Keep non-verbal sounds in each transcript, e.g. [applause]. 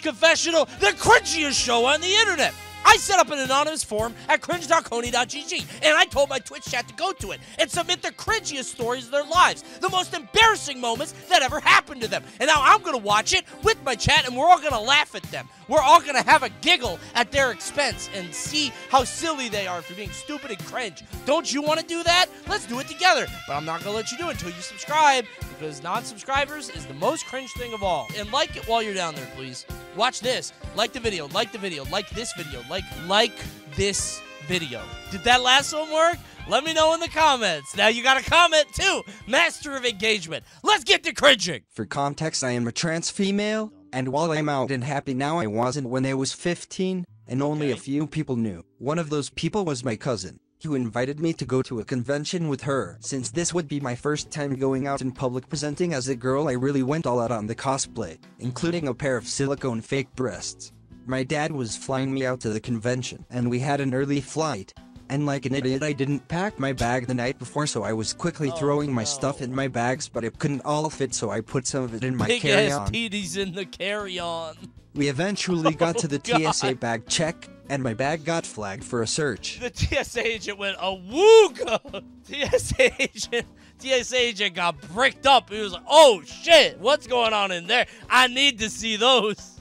Cringe Confessional, the cringiest show on the internet. I set up an anonymous forum at cringe.coney.gg, and I told my Twitch chat to go to it and submit the cringiest stories of their lives, the most embarrassing moments that ever happened to them. And now I'm gonna watch it with my chat, and we're all gonna laugh at them. We're all gonna have a giggle at their expense and see how silly they are for being stupid and cringe. Don't you wanna do that? Let's do it together. But I'm not gonna let you do it until you subscribe, because non subscribers is the most cringe thing of all. And like it while you're down there, please. Watch this. Like the video, like the video, like this video, like like this video. Did that last one work? Let me know in the comments. Now you got a comment too. Master of engagement. Let's get to cringing. For context, I am a trans female, and while I'm out and happy now, I wasn't when I was 15, and only a few people knew. One of those people was my cousin, who invited me to go to a convention with her. Since this would be my first time going out in public presenting as a girl, I really went all out on the cosplay, including a pair of silicone fake breasts. My dad was flying me out to the convention, and we had an early flight. And like an idiot, I didn't pack my bag the night before, so I was quickly Oh, throwing my no. stuff in my bags, but it couldn't all fit, so I put some of it in my Big carry ass on. titties in the carry on. We eventually got to [laughs] oh, the Oh, God. TSA bag check, and my bag got flagged for a search. The TSA agent went a wooga. TSA agent, TSA agent got bricked up. He was like, "Oh shit, what's going on in there? I need to see those."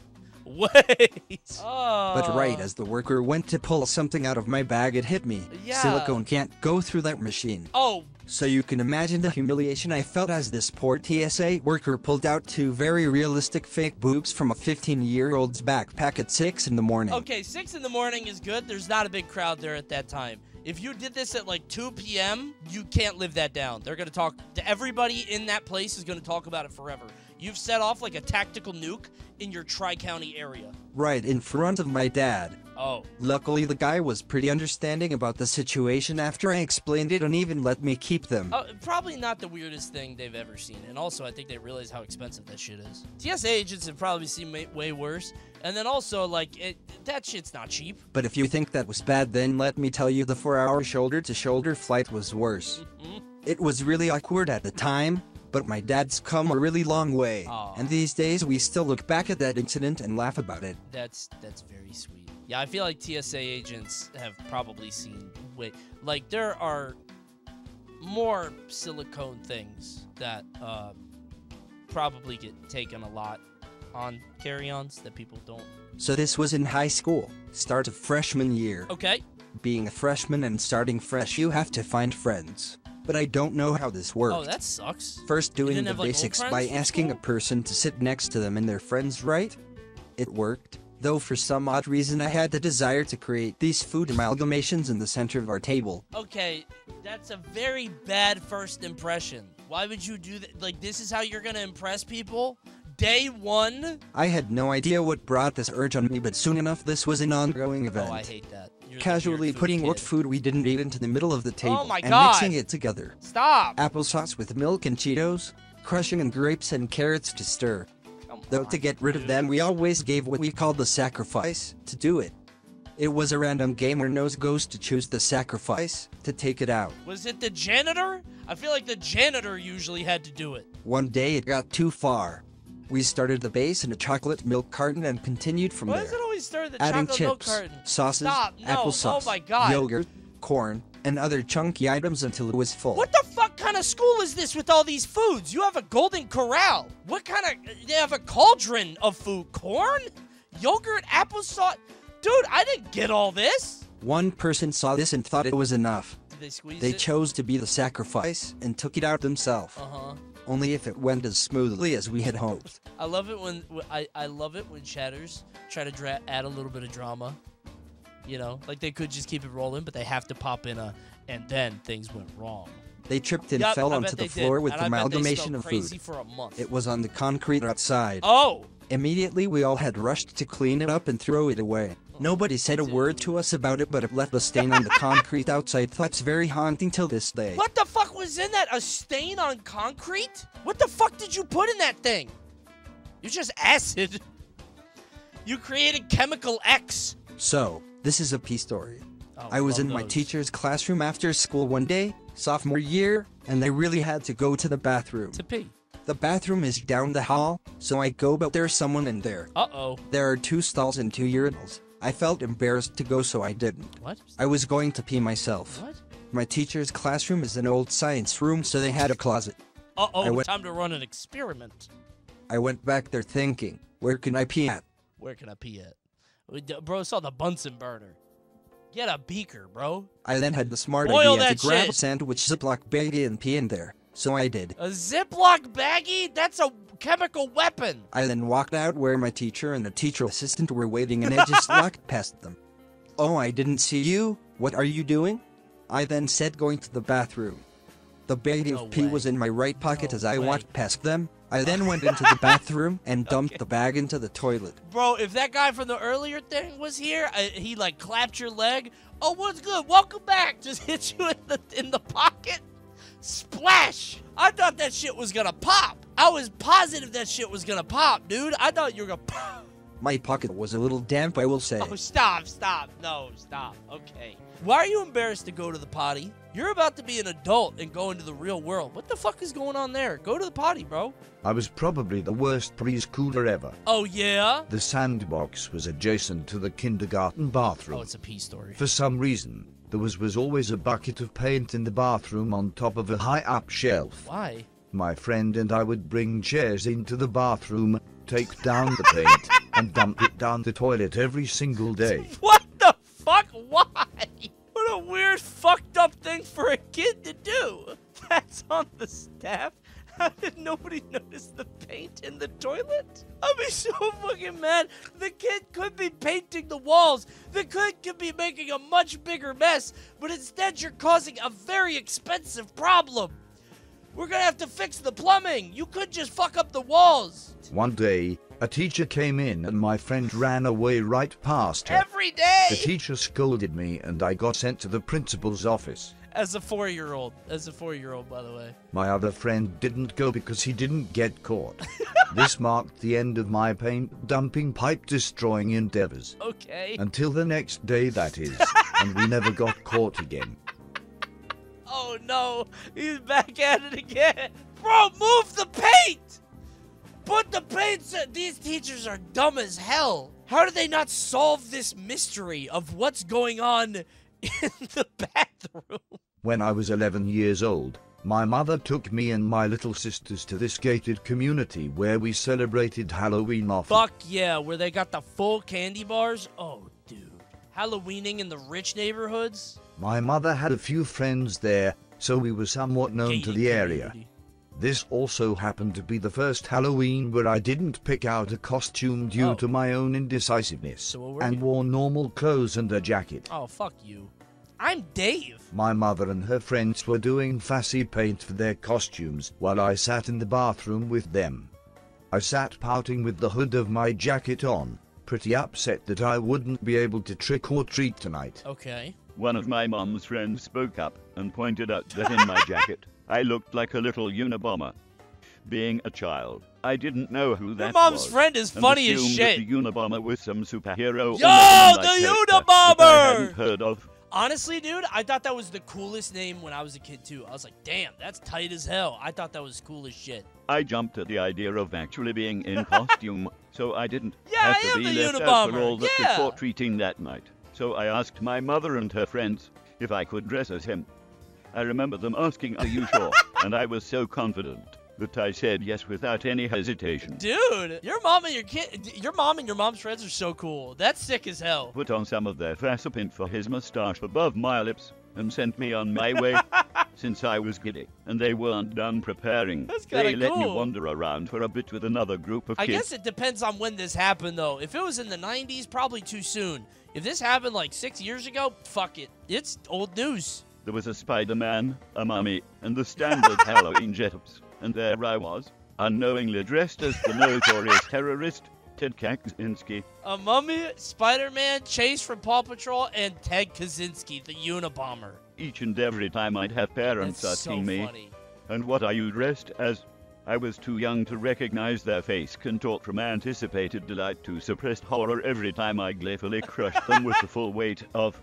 [laughs] Wait. Oh. But right as the worker went to pull something out of my bag, it hit me. Yeah. Silicone can't go through that machine. Oh, So you can imagine the humiliation I felt as this poor TSA worker pulled out two very realistic fake boobs from a 15 year old's backpack at 6 in the morning. okay. Six in the morning is good. There's not a big crowd there at that time. If you did this at like 2 p.m., you can't live that down. They're gonna talk to everybody in that place is gonna talk about it forever. You've set off like a tactical nuke in your Tri County area. Right in front of my dad. Oh. Luckily, the guy was pretty understanding about the situation after I explained it and even let me keep them. Uh, probably not the weirdest thing they've ever seen, and also I think they realize how expensive that shit is. TSA agents have probably seen way worse, and then also like it, that shit's not cheap. But if you think that was bad, then let me tell you the 4 hour shoulder to shoulder flight was worse. Mhm. It was really awkward at the time, but my dad's come a really long way. Aw. And these days we still look back at that incident and laugh about it. That's that's very sweet. Yeah, I feel like TSA agents have probably seen way like there are more silicone things that uh, probably get taken a lot on carry-ons that people don't. So this was in high school, start of freshman year. Okay. Being a freshman and starting fresh, you have to find friends. But I don't know how this oh, worked. Oh, that sucks. First, doing the have, basics by asking a person to sit next to them and their friends, right? It worked, though for some odd reason I had the desire to create these food amalgamations in the center of our table. Okay, that's a very bad first impression. Why would you do that? Like, this is how you're gonna impress people? Day one? I had no idea what brought this urge on me, but soon enough this was an ongoing event. Oh, I hate that. Casually putting what food we didn't eat into the middle of the table Oh my and God. mixing it together. Stop! Applesauce with milk and Cheetos, crushing in grapes and carrots to stir. Though to get rid of them, we always gave what we called the sacrifice to do it. It was a random game where nose goes to choose the sacrifice to take it out. Was it the janitor? I feel like the janitor usually had to do it. One day it got too far. We started the base in a chocolate milk carton and continued from Why there. Always at the adding chocolate milk chips, carton? sauces, Stop! No! applesauce, oh my god! yogurt, corn, and other chunky items until it was full. What the fuck kind of school is this with all these foods? You have a golden corral. What kind of? They have a cauldron of food. Corn, yogurt, applesauce. Dude, I didn't get all this. One person saw this and thought it was enough. Did they squeeze They it? chose to be the sacrifice and took it out themselves. uh huh. Only if it went as smoothly as we had hoped. I love it when I I love it when chatters try to dra- add a little bit of drama. You know, like they could just keep it rolling, but they have to pop in a and then things went wrong. They tripped and Yup, fell onto the floor did, with and I bet they amalgamation of food. for a month. It was on the concrete outside. oh, Immediately, we all had rushed to clean it up and throw it away. Nobody said a word to us about it, but it left a stain on the [laughs] concrete outside. That's very haunting till this day. what the fuck was in that? A stain on concrete? What the fuck did you put in that thing? You just acid. You created chemical X. So, this is a pee story. Oh, I was in my teacher's classroom after school one day, sophomore year, and I really had to go to the bathroom. to pee. The bathroom is down the hall, so I go, but there's someone in there. Uh oh. There are two stalls and two urinals. I felt embarrassed to go, so I didn't. What? I was going to pee myself. What? My teacher's classroom is an old science room, so they had a closet. Uh I oh. went- Time to run an experiment. I went back there thinking, where can I pee at? Where can I pee at? Bro, saw the Bunsen burner. Get a beaker, bro. I then had the smart Boil idea to grab shit. a sandwich Ziploc baggie and pee in there. So I did. A Ziploc baggie? That's a chemical weapon. I then walked out where my teacher and the teacher assistant were waiting and I just [laughs] walked past them. Oh, I didn't see you. What are you doing? I then said going to the bathroom. The baggie No of pee way. was in my right pocket No as I way. walked past them. I then went into the [laughs] bathroom and dumped Okay. the bag into the toilet. Bro, if that guy from the earlier thing was here, uh, he like clapped your leg. Oh, what's good? Welcome back. Just [laughs] hit you in the in the pocket. Splash! I thought that shit was gonna pop. I was positive that shit was gonna pop, dude. I thought you were gonna pop. My pocket was a little damp, I will say. Oh, stop, stop. No, stop. Okay. Why are you embarrassed to go to the potty? You're about to be an adult and go into the real world. What the fuck is going on there? Go to the potty, bro. I was probably the worst preschooler ever. Oh, yeah? The sandbox was adjacent to the kindergarten bathroom. Oh, it's a pee story. For some reason, there was, was always a bucket of paint in the bathroom on top of a high up shelf. Why? My friend and I would bring chairs into the bathroom, take down the paint, [laughs] and dump it down the toilet every single day. [laughs] What the fuck? Why? What a weird, fucked up thing for a kid to do. [laughs] That's on the staff. How did nobody notice the paint in the toilet? I'd be so fucking mad. The kid could be painting the walls. The kid could be making a much bigger mess, but instead you're causing a very expensive problem. We're gonna have to fix the plumbing. You could just fuck up the walls. One day, a teacher came in and my friend ran away right past her. Every day. The teacher scolded me and I got sent to the principal's office. As a four-year-old. As a four-year-old, by the way. My other friend didn't go because he didn't get caught. [laughs] this marked the end of my paint dumping pipe destroying endeavors. Okay. Until the next day, that is, [laughs] and we never got caught again. Oh no, he's back at it again. Bro, move the paint! Put the paint. These teachers are dumb as hell. How do they not solve this mystery of what's going on [laughs] in the bathroom? When I was 11 years old, my mother took me and my little sisters to this gated community where we celebrated Halloween off. Fuck yeah, where they got the full candy bars? Oh, dude. Halloweening in the rich neighborhoods? My mother had a few friends there, so we were somewhat known to Gated the area. This also happened to be the first Halloween where I didn't pick out a costume due Oh. to my own indecisiveness So and wore normal clothes and a jacket. Oh, fuck you. I'm Dave. My mother and her friends were doing fussy paint for their costumes while I sat in the bathroom with them. I sat pouting with the hood of my jacket on, pretty upset that I wouldn't be able to trick or treat tonight. Okay. One of my mom's friends spoke up and pointed out that in my jacket [laughs] I looked like a little Unabomber. Being a child, I didn't know who that Your mom's was, friend is and funny as assumed shit. That the Unabomber was some superhero. Yo, the Unabomber! I hadn't heard of. Honestly, dude, I thought that was the coolest name when I was a kid too. I was like, damn, that's tight as hell. I thought that was cool as shit. I jumped at the idea of actually being in [laughs] costume, so I didn't Yeah, have to be the left out for all the yeah. trick-or-treating that night. So I asked my mother and her friends if I could dress as him. I remember them asking, "Are you sure?" [laughs] and I was so confident that I said yes without any hesitation. Dude, your mom and your kid, your mom and your mom's friends are so cool. That's sick as hell. Put on some of their fassapint for his mustache above my lips and sent me on my way [laughs] since I was giddy and they weren't done preparing. That's they let me wander around for a bit with another group of I kids. guess it depends on when this happened, though. If it was in the 90s, probably too soon. If this happened like six years ago, fuck it. It's old news. There was a Spider-Man, a mummy, and the standard [laughs] Halloween get-ups. And there I was, unknowingly dressed as the notorious [laughs] terrorist, Ted Kaczynski. A mummy, Spider Man, Chase from Paw Patrol, and Ted Kaczynski, the Unabomber. Each and every time I'd have parents That's so asking me, funny. And what are you dressed as? I was too young to recognize their face contort from anticipated delight to suppressed horror every time I gleefully crushed them with the full weight of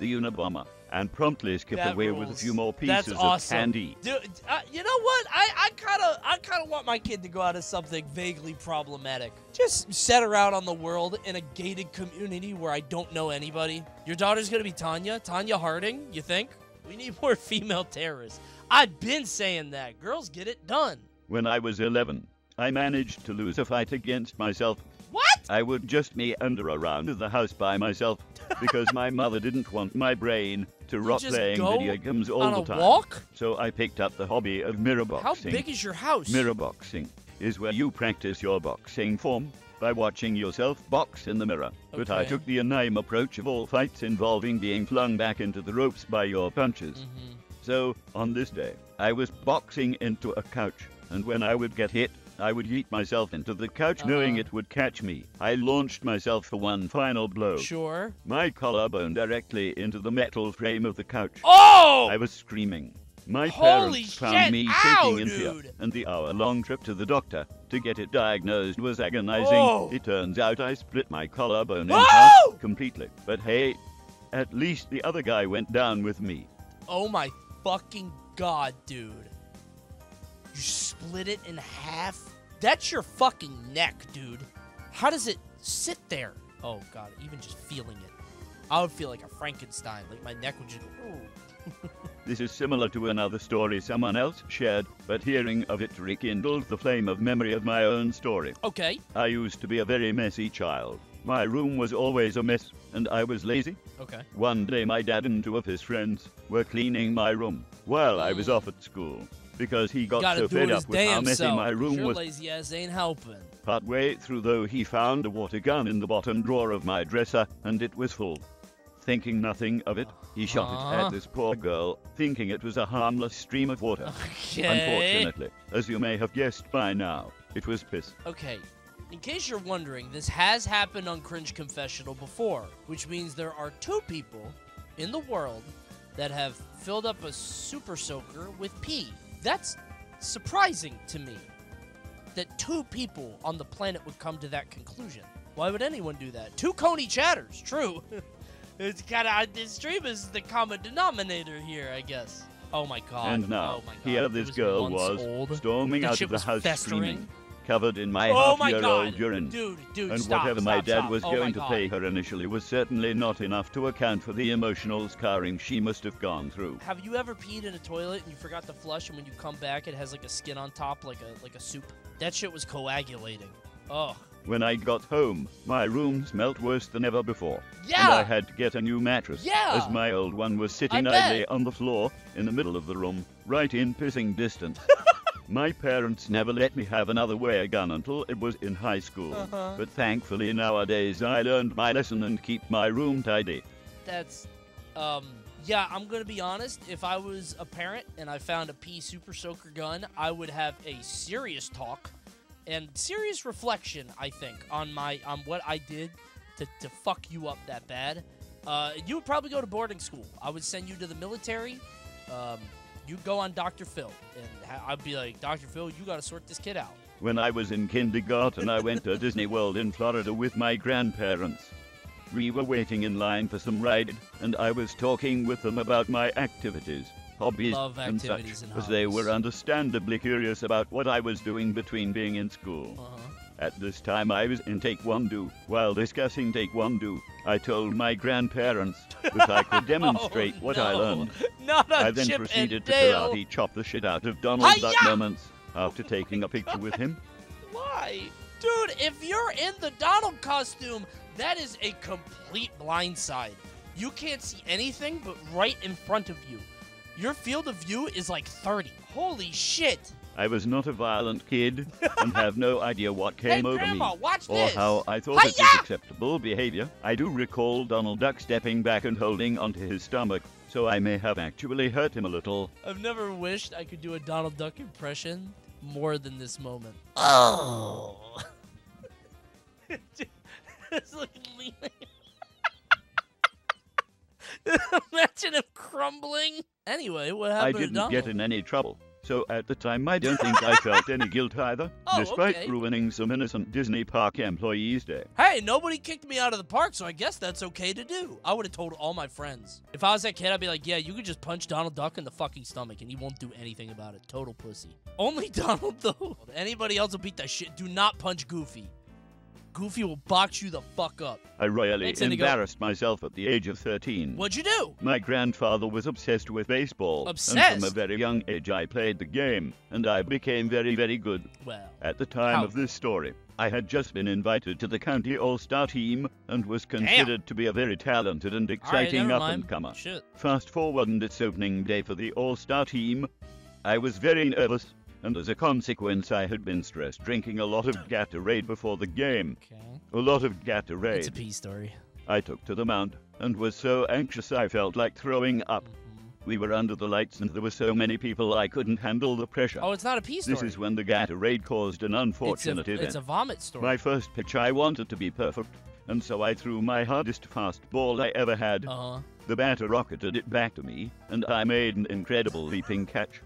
the Unabomber. And promptly skipped That away with a few more pieces awesome. of candy. Dude, uh, you know what? I, I kind of I kind of want my kid to go out as something vaguely problematic. Just set her out on the world in a gated community where I don't know anybody. Your daughter's gonna be Tonya, Tonya Harding. You think? We need [laughs] more female terrorists. I've been saying that. Girls get it done. When I was 11, I managed to lose a fight against myself. What? I would just meander around the house by myself because my mother didn't want my brain to rot just playing go video games all on the a time. walk? So I picked up the hobby of mirror boxing. How big is your house? Mirror boxing is where you practice your boxing form by watching yourself box in the mirror. But I took the anime approach of all fights involving being flung back into the ropes by your punches. Mhm. So, on this day, I was boxing into a couch, and when I would get hit, I would yeet myself into the couch knowing Uh-huh. it would catch me. I launched myself for one final blow. Sure. My collarbone directly into the metal frame of the couch. Oh! I was screaming. My Holy parents found shit, me shaking in fear, and the hour-long trip to the doctor to get it diagnosed was agonizing. Oh. It turns out I split my collarbone in half completely. But hey, at least the other guy went down with me. Oh my fucking god, dude. You split it in half? That's your fucking neck, dude. How does it sit there? Oh god, even just feeling it. I would feel like a Frankenstein. Like my neck would just go, ooh. [laughs] This is similar to another story someone else shared, but hearing of it rekindled the flame of memory of my own story. Okay, I used to be a very messy child. My room was always a mess, and I was lazy. okay. One day, my dad and two of his friends were cleaning my room while I was mm. off at school because he got Gotta so fed up with how messy self. my room Your was. lazy ass ain't helping. Partway through, though, he found a water gun in the bottom drawer of my dresser, and it was full. Thinking nothing of it, he shot it Uh-huh. at this poor girl, thinking it was a harmless stream of water. Okay. Unfortunately, as you may have guessed by now, it was piss. Okay. In case you're wondering, this has happened on Cringe Confessional before, which means there are two people in the world that have filled up a super soaker with pee. That's surprising to me that two people on the planet would come to that conclusion. Why would anyone do that? Two Coney chatters, true. [laughs] it's kind of this stream is the common denominator here, I guess. Oh my god. and now, oh my god. here this girl was, old. storming That out of the house festering. screaming, covered in my Oh half-year-old urine. dude, dude, and stop, whatever my dad stop. was Oh going to pay her initially was certainly not enough to account for the emotional scarring she must have gone through. Have you ever peed in a toilet and you forgot to flush, and when you come back, it has like a skin on top, like a like a soup? That shit was coagulating. Oh, When I got home, my room smelt worse than ever before. And I had to get a new mattress. Yeah. As my old one was sitting idly on the floor in the middle of the room, right in pissing distance. [laughs] my parents never let me have another wear gun until it was in high school. Uh-huh. But thankfully nowadays I learned my lesson and keep my room tidy. that's, um, yeah. I'm gonna be honest. If I was a parent and I found a P super soaker gun, I would have a serious talk and serious reflection. I think on my on what I did to to fuck you up that bad. Uh, you would probably go to boarding school. I would send you to the military. Um, you go on Dr. Phil, and I'd be like, Dr. Phil, you got to sort this kid out. When I was in kindergarten, I went to [laughs] Disney World in Florida with my grandparents. We were waiting in line for some ride, and I was talking with them about my activities, hobbies, Love and such, activities and as they were understandably curious about what I was doing between being in school. Uh-huh. At this time, I was in Taekwondo. While discussing Taekwondo, I told my grandparents that I could [laughs] demonstrate Oh, what I learned. Not a I then proceeded to Dale. karate chop the shit out of Donald Duck Hi-ya! Moments after oh taking a picture with him. [laughs] Why? Dude, if you're in the Donald costume, that is a complete blindside. You can't see anything but right in front of you. Your field of view is like 30. Holy shit. I was not a violent kid and have no idea what [laughs] Hey, came over Grandma, me watch or this. how I thought it was acceptable behavior. I do recall Donald Duck stepping back and holding onto his stomach, so I may have actually hurt him a little. I've never wished I could do a Donald Duck impression more than this moment. [laughs] Oh. it's like leaning. [laughs] Imagine him crumbling. Anyway, what happened to didn't Donald? get in any trouble, So at the time, I don't think I felt any guilt either, [laughs] Oh, despite okay. ruining some innocent Disney park employee's day. Hey, nobody kicked me out of the park, so I guess that's okay to do. I would have told all my friends. If I was that kid, I'd be like, yeah, you could just punch Donald Duck in the fucking stomach and he won't do anything about it. Total pussy. Only [laughs] Donald, though. Anybody else will beat that shit. Do not punch Goofy. Goofy will box you the fuck up. I royally Thanks, Indigo. embarrassed myself at the age of 13. What'd you do? My grandfather was obsessed with baseball. And Obsessed? from a very young age, I played the game, and I became very, very good. Well, At the time How? of this story, I had just been invited to the county all-star team and was considered to be a very talented and right, exciting mind. up-and-comer. Fast forward and it's opening day for the all-star team. I was very nervous, and as a consequence, I had been stressed drinking a lot of Gatorade before the game. Okay. A lot of Gatorade. It's a pee story. I took to the mound and was so anxious I felt like throwing up. We were under the lights and there were so many people I couldn't handle the pressure. Oh, it's not a pee story. this is when the Gatorade caused an it's unfortunate a, event. it's a vomit story. My first pitch I wanted to be perfect, and so I threw my hardest fastball I ever had. Uh-huh. The batter rocketed it back to me, and I made an incredible leaping catch.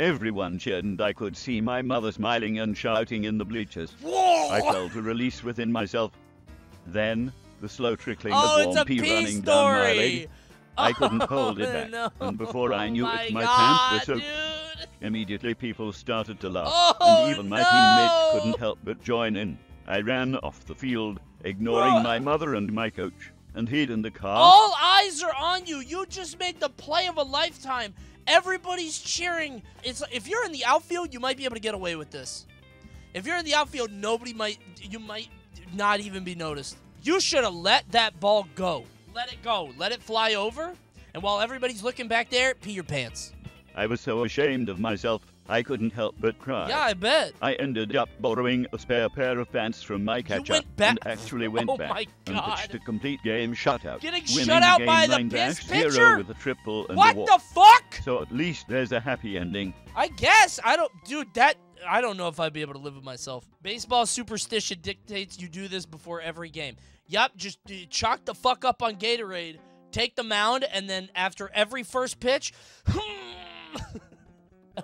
Everyone cheered, and I could see my mother smiling and shouting in the bleachers. Whoa! I felt a release within myself. Then, the slow trickling oh, of warm pee pee running story. down my leg. I couldn't [laughs] hold it Oh, back, no. and before I knew oh my it, my God, pants were soaked. Immediately, people started to laugh, Oh, and even my no! teammates couldn't help but join in. I ran off the field, ignoring What? my mother and my coach, and hid in the car. All eyes are on you. You just made the play of a lifetime. Everybody's cheering. It's if you're in the outfield, you might be able to get away with this. If you're in the outfield, nobody might you might not even be noticed. You should have let that ball go. Let it go. Let it fly over. And while everybody's looking back there, pee your pants. I was so ashamed of myself, I couldn't help but cry. Yeah, I bet. I ended up borrowing a spare pair of pants from my catcher and actually went Oh back my and God. pitched a complete game shutout. Getting winning shut out the game by the 9 piss zero pitcher? with a triple and What a walk. the fuck? So at least there's a happy ending. I guess I don't, dude. That I don't know if I'd be able to live with myself. Baseball superstition dictates you do this before every game. Yep, just chalk the fuck up on Gatorade, take the mound, and then after every first pitch, [laughs] hmm,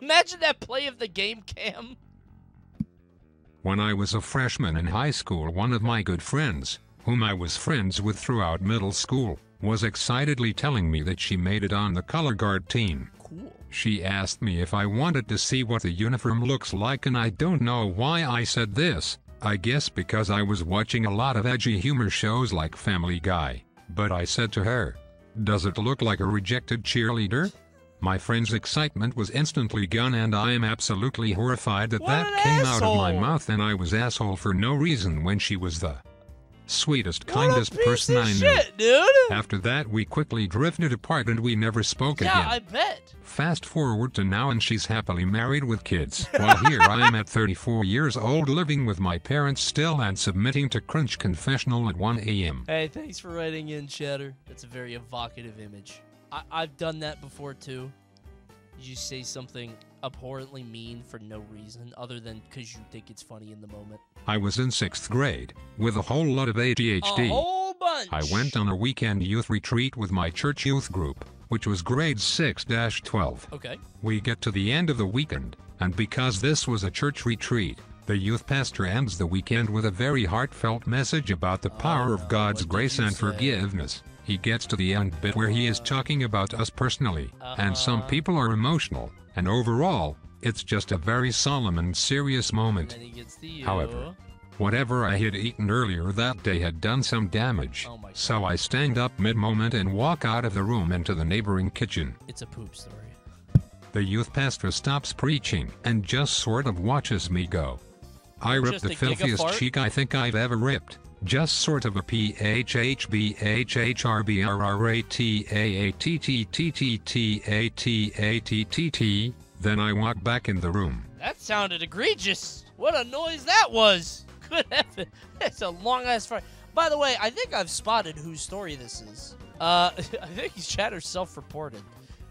imagine that play of the game cam. When I was a freshman in high school, one of my good friends, whom I was friends with throughout middle school, was excitedly telling me that she made it on the color guard team. Cool. She asked me if I wanted to see what the uniform looks like, and I don't know why I said this. I guess because I was watching a lot of edgy humor shows like Family Guy. But I said to her, Does it look like a rejected cheerleader? My friend's excitement was instantly gone, and I am absolutely horrified that What that came out of my mouth, and I was asshole for no reason when she was the sweetest, What kindest person I knew. shit, dude. After that, we quickly drifted apart and we never spoke Yeah, again. I bet. Fast forward to now, and she's happily married with kids. While here I am at 34 years old, living with my parents still and submitting to Crunch Confessional at 1 a.m. Hey, thanks for writing in, Shatter. That's a very evocative image. I- I've done that before too. You say something abhorrently mean for no reason other than because you think it's funny in the moment. I was in sixth grade with a whole lot of A ADHD. whole bunch. I went on a weekend youth retreat with my church youth group, which was grade 6 12. Okay. We get to the end of the weekend, and because this was a church retreat, the youth pastor ends the weekend with a very heartfelt message about the oh, power of God's Oh, What grace and say? forgiveness. He gets to the end bit where he is talking about us personally, and some Uh-huh. people are emotional, and overall, it's just a very solemn and serious moment. then he gets to you. However, Whatever I had eaten earlier that day had done some damage, Oh so I stand up mid-moment and walk out of the room into the neighboring kitchen. it's a poop story. The youth pastor stops preaching and just sort of watches me go. I rip Just the filthiest cheek I think I've ever ripped. Just sort of a P H H B H H R B R R A T A A T T T T T A T A T T T. Then I walk back in the room. That sounded egregious. What a noise that was. [laughs] Good heaven. It's a long ass fight. By the way, I think I've spotted whose story this is. Uh, [laughs] I think Shatter's self-reported.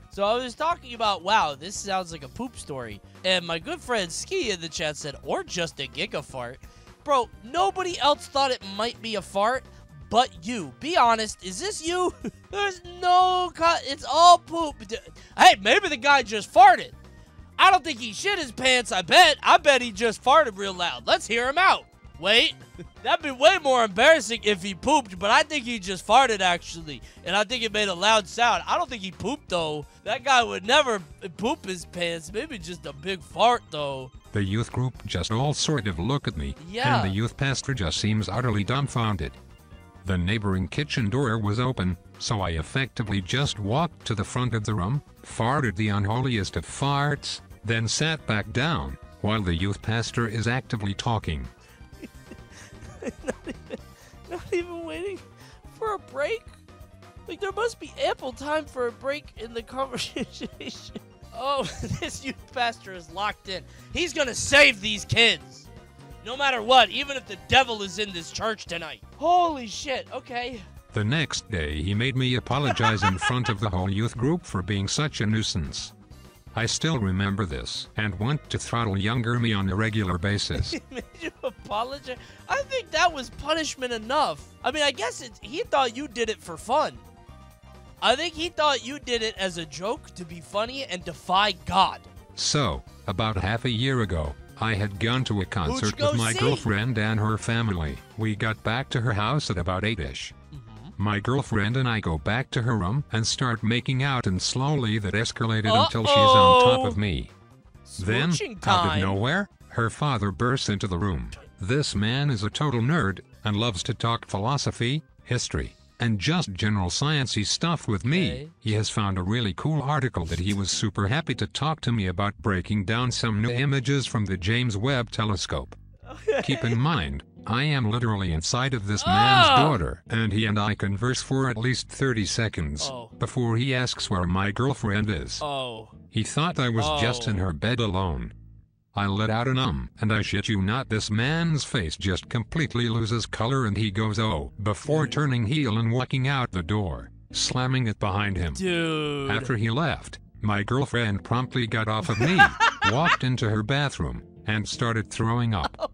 So I was talking about, wow, this sounds like a poop story. And my good friend Ski in the chat said, or just a gigafart. Bro, nobody else thought it might be a fart but you. Be honest, is this you? [laughs] There's no cut. It's all poop. Hey, maybe the guy just farted. I don't think he shit his pants. I bet. I bet he just farted real loud. Let's hear him out. Wait. That'd be way more embarrassing if he pooped, but I think he just farted actually. And I think it made a loud sound. I don't think he pooped though. That guy would never poop his pants. Maybe just a big fart though. The youth group just all sort of look at me, Yeah. and the youth pastor just seems utterly dumbfounded. The neighboring kitchen door was open, so I effectively just walked to the front of the room, farted the unholiest of farts, then sat back down, while the youth pastor is actively talking. [laughs] Not even not even waiting for a break? Like, there must be ample time for a break in the [laughs] conversation. Oh, [laughs] this youth pastor is locked in. He's gonna save these kids. No matter what, even if the devil is in this church tonight. Holy shit, okay. The next day, he made me apologize in front of the whole youth group for being such a nuisance. I still remember this and want to throttle younger me on a regular basis. [laughs] He made you apologize? I think that was punishment enough. I mean, I guess it's, he thought you did it for fun. I think he thought you did it as a joke to be funny and defy God. So, about half a year ago, I had gone to a concert with my see? girlfriend and her family. We got back to her house at about 8 ish. Mm-hmm. My girlfriend and I go back to her room and start making out, and slowly that escalated until she's on top of me. Then, Smooching out of nowhere, her father bursts into the room. This man is a total nerd and loves to talk philosophy, history, and just general sciencey stuff with me. Okay. He has found a really cool article that he was super happy to talk to me about breaking down some new images from the James Webb telescope. [laughs] Keep in mind, I am literally inside of this man's Ah! daughter, and he and I converse for at least 30 seconds Oh. before he asks where my girlfriend is. Oh. He thought I was just in Oh. her bed alone. I let out an um, and I shit you not, this man's face just completely loses color and he goes oh, before turning heel and walking out the door, slamming it behind him. Dude. After he left, my girlfriend promptly got off of me, [laughs] walked into her bathroom, and started throwing up.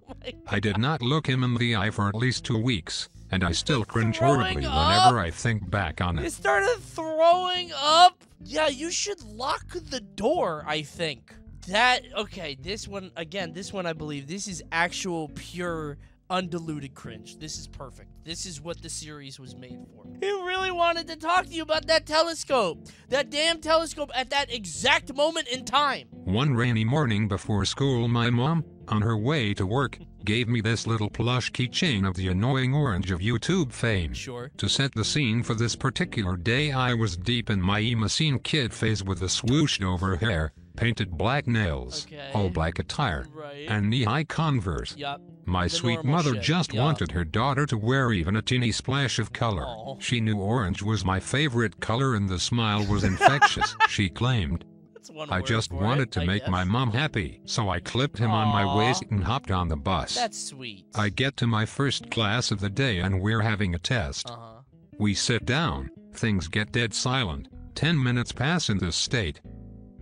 I did not look him in the eye for at least two weeks, and I still cringe horribly up? whenever I think back on It it. started throwing up. Yeah, you should lock the door, I think. That okay, this one again, this one I believe this is actual pure undiluted cringe. This is perfect. This is what the series was made for. He really wanted to talk to you about that telescope. That damn telescope at that exact moment in time. One rainy morning before school, my mom, on her way to work, gave me this little plush keychain of the annoying orange of YouTube fame. Sure. To set the scene for this particular day, I was deep in my emo scene kid phase with the swooshed over hair, painted black nails, Okay. all black attire, Right. and knee-high Converse. Yup. My The sweet mother shit, just wanted her daughter to wear even a teeny splash of color. Aw. She knew orange was my favorite color and the smile was infectious, [laughs] she claimed. One I just wanted it, to I make my mom happy, so I clipped him on my waist and hopped on the bus. That's sweet. I get to my first class of the day and we're having a test. Uh-huh. We sit down, things get dead silent. Ten minutes pass in this state.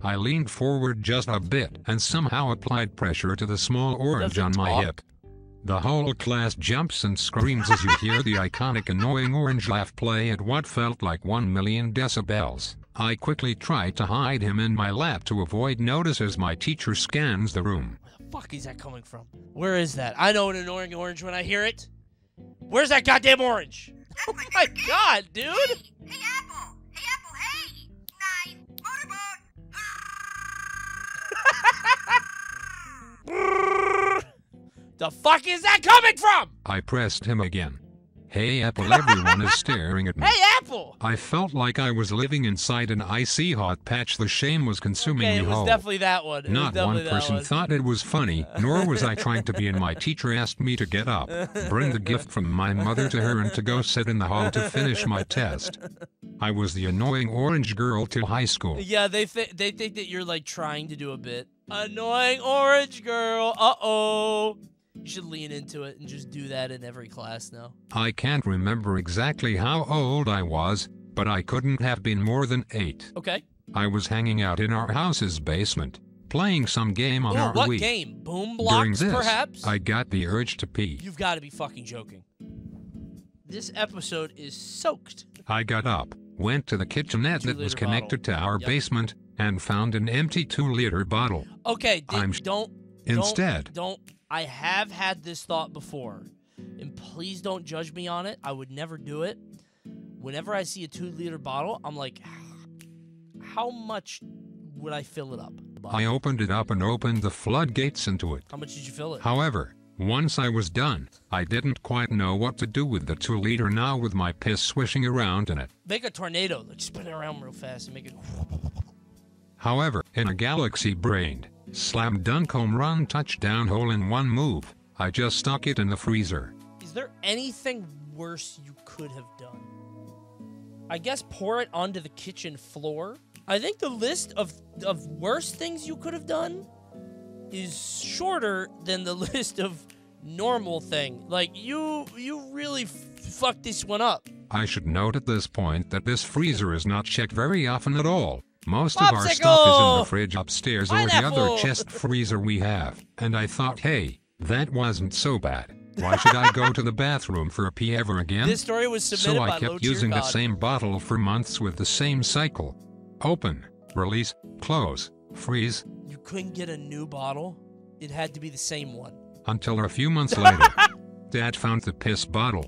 I leaned forward just a bit and somehow applied pressure to the small orange on my talk? hip. The whole class jumps and screams as you hear the iconic annoying orange laugh play at what felt like 1 million decibels. I quickly try to hide him in my lap to avoid notice as my teacher scans the room. Where the fuck is that coming from? Where is that? I know an annoying orange when I hear it. Where's that goddamn orange? Oh my [laughs] god, [laughs] dude! Hey Apple! Hey Apple, hey! Nice motorboat! [laughs] The fuck is that coming from? I pressed him again. Hey Apple, everyone is staring at me. Hey, Apple! I felt like I was living inside an icy hot patch. The shame was consuming Okay, me it was whole. definitely that one. It Not one person one. thought it was funny, [laughs] nor was I trying to be, and my teacher asked me to get up, bring the gift from my mother to her, and to go sit in the hall to finish my test. I was the annoying orange girl till high school. Yeah, they th- they think that you're like trying to do a bit. Annoying orange girl. Uh oh. You should lean into it and just do that in every class now. I can't remember exactly how old I was, but I couldn't have been more than eight. Okay. I was hanging out in our house's basement, playing some game on Ooh, our what Wii. game? Boom Blox, During this, perhaps? I got the urge to pee. You've got to be fucking joking. This episode is soaked. I got up, went to the kitchenette that was connected bottle. to our Yep. basement, and found an empty 2 liter bottle. Okay, I'm don't. Instead- don't. I have had this thought before, and please don't judge me on it. I would never do it. Whenever I see a two-liter bottle, I'm like, how much would I fill it up? I opened it up and opened the floodgates into it. How much did you fill it? However, once I was done, I didn't quite know what to do with the 2 liter now with my piss swishing around in it. Make a tornado, like spin it around real fast and make it. However, in a galaxy brained, slam dunk home run touchdown hole in one move, I just stuck it in the freezer. Is there anything worse you could have done? I guess pour it onto the kitchen floor. I think the list of of worse things you could have done is shorter than the [laughs] list of normal thing. Like you you really f- fucked this one up. I should note at this point that this freezer is not checked very often at all. Most of our stuff is in the fridge upstairs or the other chest freezer we have. And I thought, hey, that wasn't so bad. Why should I go to the bathroom for a pee ever again? This story was submitted so I kept using the same bottle for months with the same cycle. Open, release, close, freeze, You couldn't get a new bottle. It had to be the same one. until a few months [laughs] later, Dad found the piss bottle.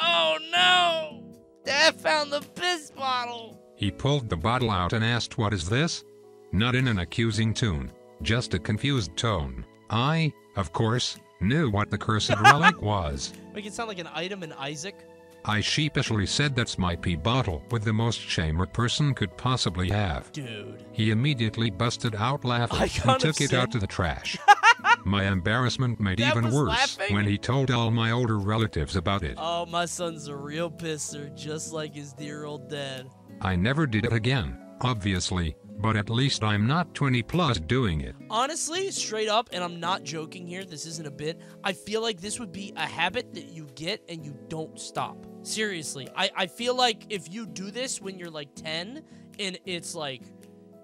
Oh no! Dad found the piss bottle. He pulled the bottle out and asked, What is this? Not in an accusing tune, just a confused tone. I, of course, knew what the cursed [laughs] relic was. Make it sound like an item in Isaac. I sheepishly said that's my pee bottle with the most shame a person could possibly have. Dude. He immediately busted out laughing and took it out to the trash. [laughs] my embarrassment made Dad even worse laughing? when he told all my older relatives about it. Oh, my son's a real pisser, just like his dear old dad. I never did it again, obviously, but at least I'm not 20 plus doing it. Honestly, straight up, and I'm not joking here, this isn't a bit. I feel like this would be a habit that you get and you don't stop. Seriously, I, I feel like if you do this when you're like 10 and it's like,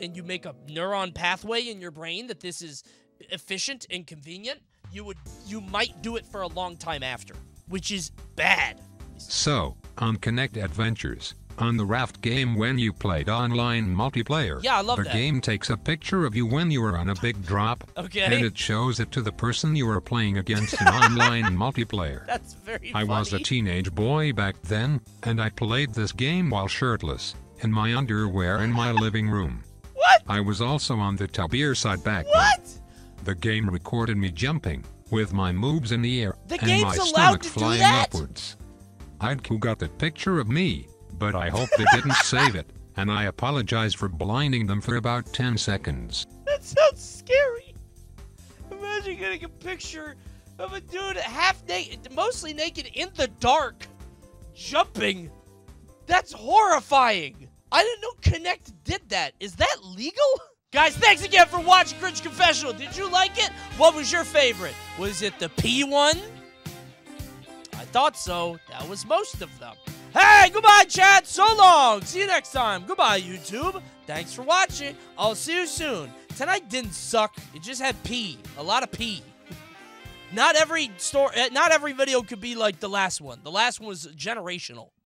and you make a neuron pathway in your brain that this is efficient and convenient, you would, you might do it for a long time after, which is bad. So, on Kinect Adventures, on the raft game when you played online multiplayer, Yeah, I love the that. game takes a picture of you when you are on a big drop, Okay. and it shows it to the person you are playing against in [laughs] online multiplayer. That's very I was a teenage boy back then, and I played this game while shirtless, in my underwear in my living room. What? I was also on the Tabir side back then. What? The game recorded me jumping, with my moves in the air, The and my allowed stomach to flying upwards. I'd who got that picture of me, but I hope they didn't [laughs] save it, and I apologize for blinding them for about 10 seconds. That sounds scary. Imagine getting a picture of a dude half naked, mostly naked in the dark, jumping. That's horrifying. I didn't know Kinect did that. Is that legal? Guys, thanks again for watching Cringe Confessional. Did you like it? What was your favorite? Was it the P one? I thought so. That was most of them. Hey, goodbye, chat. So long. See you next time. Goodbye, YouTube. Thanks for watching. I'll see you soon. Tonight didn't suck. It just had pee. A lot of pee. Not every story, eh, not every video could be like the last one. The last one was generational.